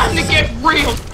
time to get real!